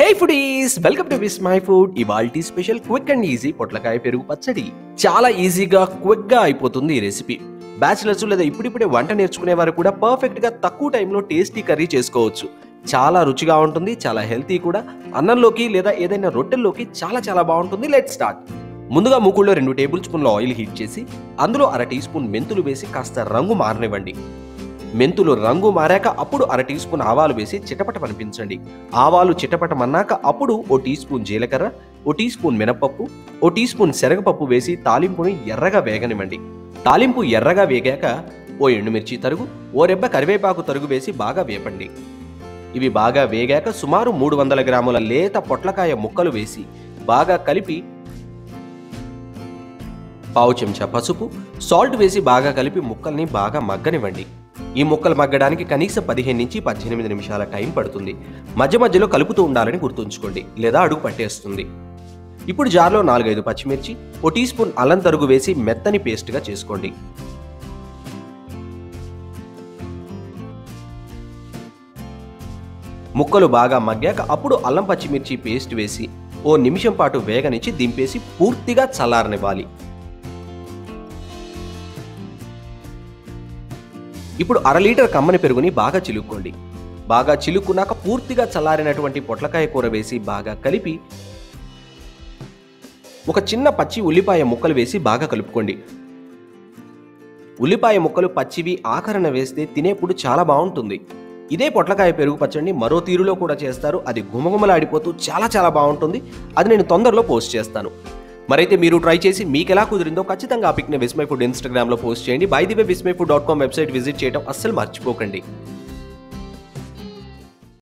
Hey foodies welcome to Vismai my ఫుడ్ ఇవాల్టి special quick and easy పొట్లకాయ పెరుగు పచ్చడి. చాలా ఈజీగా క్విక్గా అయిపోతుంది ఈ రెసిపీ బ్యాచిలర్స్ లేదా ఇప్పుడిప్పుడే వంట నేర్చుకునే వారు కూడా పర్ఫెక్ట్గా తక్కువ టైంలో టేస్టీ కర్రీ చేసుకోవచ్చు. చాలా రుచిగా ఉంటుంది చాలా హెల్తీ కూడా. అన్నంలోకి లేదా ఏదైనా రొట్టెల్లోకి చాలా చాలా బాగుంటుంది. లెట్ స్టార్ట్ ముందుగా మూకుల్లో రెండు టేబుల్ స్పూన్ల ఆయిల్ హీట్ చేసి అందులో అర టీ స్పూన్ మెంతులు వేసి కాస్త రంగు మారనివ్వండి. మెంతులు రంగు మారాక అప్పుడు అర టీ స్పూన్ ఆవాలు వేసి చిటపట పనిపించండి ఆవాలు చిటపటమన్నాక అప్పుడు ఓ టీ స్పూన్ జీలకర్ర ఓ టీ స్పూన్ మినపప్పు ఓ టీ స్పూన్ శనగపప్పు వేసి తాలింపుని ఎర్రగా వేగనివ్వండి. తాలింపు ఎర్రగా వేగాక ఓ ఎండుమిర్చి తరుగు ఓ రెబ్బ కరివేపాకు తరుగు వేసి బాగా వేపండి. ఇవి బాగా వేగాక సుమారు మూడు వందల గ్రాముల లేత పొట్లకాయ ముక్కలు వేసి బాగా కలిపి పావు చెంచా పసుపు సాల్ట్ వేసి బాగా కలిపి ముక్కల్ని బాగా మగ్గనివ్వండి. ఈ ముక్కలు మగ్గడానికి కనీసం పదిహేను నుంచి పద్దెనిమిది నిమిషాల టైం పడుతుంది. మధ్య మధ్యలో కలుపుతూ ఉండాలని గుర్తుంచుకోండి లేదా అడుగు పట్టేస్తుంది. ఇప్పుడు జార్లో నాలుగైదు పచ్చిమిర్చి ఓ టీ స్పూన్ అల్లం తరుగు వేసి మెత్తని పేస్ట్గా చేసుకోండి. ముక్కలు బాగా మగ్గాక అప్పుడు అల్లం పచ్చిమిర్చి పేస్ట్ వేసి ఓ నిమిషం పాటు వేగనిచ్చి దింపేసి పూర్తిగా చల్లారనివ్వాలి. ఇప్పుడు అర లీటర్ కమ్మని పెరుగుని బాగా చిలుక్కోండి. బాగా చిలుక్కున్నాక పూర్తిగా చల్లారినటువంటి పొట్లకాయ కూర వేసి బాగా కలిపి ఒక చిన్న పచ్చి ఉల్లిపాయ ముక్కలు వేసి బాగా కలుపుకోండి. ఉల్లిపాయ ముక్కలు పచ్చివి ఆకరణ వేస్తే తినేప్పుడు చాలా బాగుంటుంది. ఇదే పొట్లకాయ పెరుగు పచ్చడిని మరో తీరులో కూడా చేస్తారు. అది గుమగుమలాడిపోతూ చాలా చాలా బాగుంటుంది. అది నేను తొందరలో పోస్ట్ చేస్తాను. మరైతే మీరు ట్రై చేసి మీకు ఎలా కుదిరిందో ఖచ్చితంగా ఆ పిక్ని విస్మై ఫుడ్ ఇన్స్టాగ్రామ్లో పోస్ట్ చేయండి. By the way Vismai food dot com website visit చేయడం అస్సలు మర్చిపోకండి.